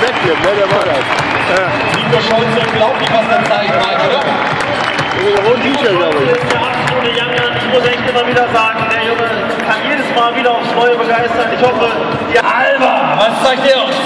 Beckham, ne? Der war das. Ja. Nico so unglaublich, was dann zeigt, Mike, oder? Roten T-Shirt, glaube ich. Ich muss echt immer wieder sagen, der Junge kann jedes Mal wieder aufs Neue begeistern. Ich hoffe, ihr Alba, was zeigt ihr uns?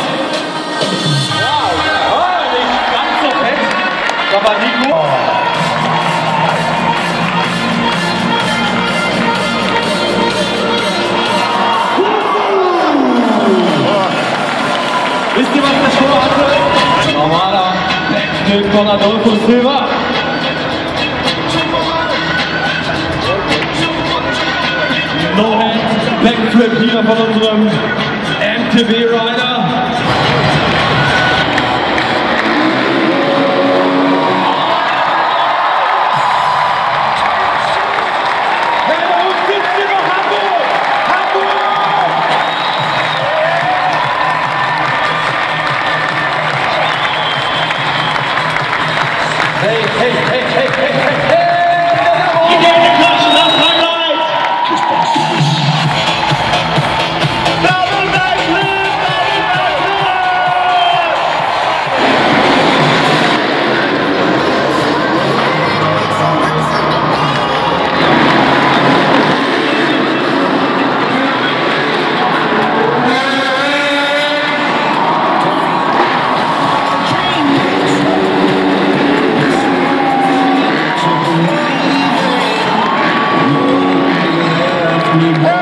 Wisst ihr, was der Show hatte? Normaler Backflip von Adolfo Silva. No-Hand Backflip hier von unserem MTB-Rider. Hey, hey, hey, hey, hey. need one.